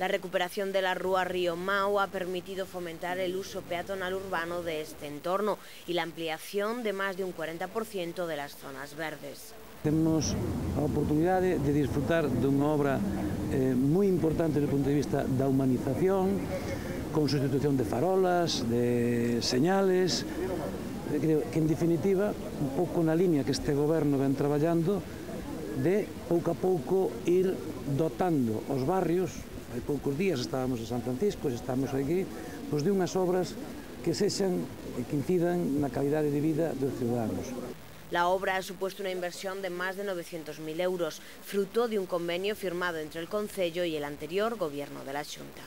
La recuperación de la Rúa Río Mau ha permitido fomentar el uso peatonal urbano de este entorno y la ampliación de más de un 40% de las zonas verdes. Temos a oportunidade de disfrutar dunha obra eh, moi importante desde o punto de vista da humanización, con sustitución de farolas, de señales, eh, creo que en definitiva, un pouco na liña que este goberno ven traballando, de pouco a pouco ir dotando os barrios hai poucos días estábamos en San Francisco, estamos aquí, pois de unhas obras que sexan e que incidan na calidade de vida dos ciudadanos. La obra ha supuesto una inversión de más de 900.000 euros, fruto de un convenio firmado entre el Concello y el anterior Gobierno de la Junta.